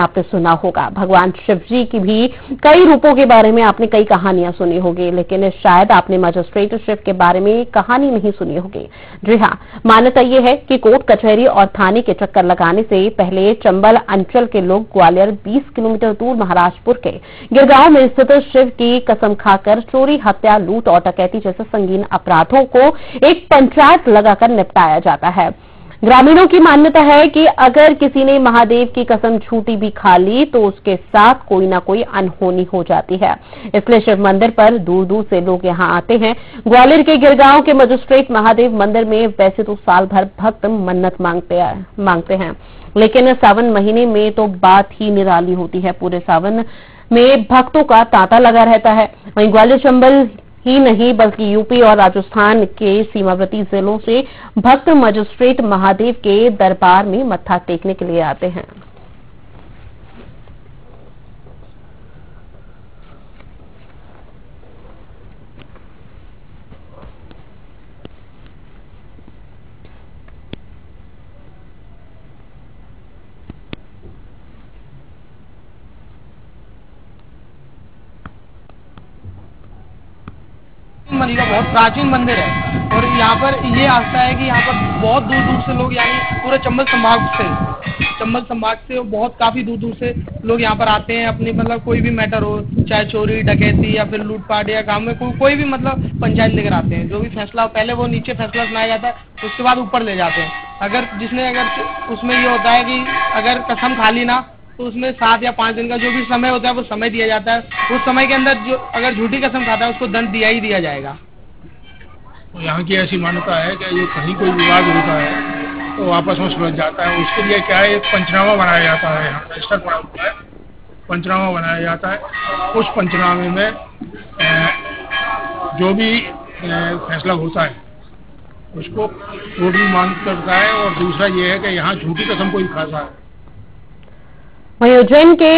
आपने सुना होगा। भगवान शिव जी की भी कई रूपों के बारे में आपने कई कहानियाँ सुनी होगी, लेकिन शायद आपने मजिस्ट्रेट शिव के बारे में कहानी नहीं सुनी होगी। जी हाँ मान्यता यह है कि कोर्ट कचहरी और थाने के चक्कर लगाने से पहले चंबल, अंचल के लोग ग्वालियर 20 किलोमीटर दूर महाराजपुर के गिरगांव में स्थित शिव की कसम खाकर चोरी, हत्या, लूट और डकैती जैसे संगीन अपराधों को एक पंचायत लगाकर निपटाया जाता है। ग्रामीणों की मान्यता है कि अगर किसी ने महादेव की कसम झूठी भी खा ली तो उसके साथ कोई ना कोई अनहोनी हो जाती है। इसलिए शिव मंदिर पर दूर दूर से लोग यहाँ आते हैं। ग्वालियर के गिरगांव के मजिस्ट्रेट महादेव मंदिर में वैसे तो साल भर भक्त मन्नत मांगते मांगते हैं। लेकिन सावन महीने में तो बात ही निराली होती है पूरे सावन में। भक्तों का तांता लगा रहता है। वहीं ग्वालियर चंबल ही नहीं, बल्कि यूपी और राजस्थान के सीमावर्ती जिलों से भक्त मजिस्ट्रेट महादेव के दरबार में मत्था टेकने के लिए आते हैं। मंदिर का बहुत प्राचीन मंदिर है। और यहाँ पर ये आस्था है कि यहाँ पर बहुत दूर दूर से लोग यानी पूरे चंबल संभाग से चंबल संभाग से बहुत काफ़ी दूर दूर से लोग यहाँ पर आते हैं अपनी मतलब कोई भी मैटर हो चाहे चोरी डकैती या फिर लूटपाट या गाँव में को, कोई भी मतलब पंचायत लेकर आते हैं। जो भी फैसला पहले वो नीचे फैसला सुनाया जाता है उसके बाद ऊपर ले जाते हैं। अगर जिसने अगर उसमें ये होता है कि अगर कसम खाली ना तो उसमें सात या पाँच दिन का जो भी समय होता है, वो समय दिया जाता है। उस समय के अंदर जो, अगर झूठी कसम खाता है, उसको दंड दिया ही दिया जाएगा। तो यहाँ की ऐसी मान्यता है कि ये कहीं कोई विवाद होता है तो आपस में सुलझ जाता है। उसके लिए क्या है पंचनामा बनाया जाता है यहाँ रजिस्टर पड़ा हुआ है। पंचनामा बनाया जाता है। उस पंचनामे में जो भी फैसला होता है, उसको कोर्ट भी मांग करता है। और दूसरा ये है कि यहाँ झूठी कसम कोई खाता है। वहीं उज्जैन के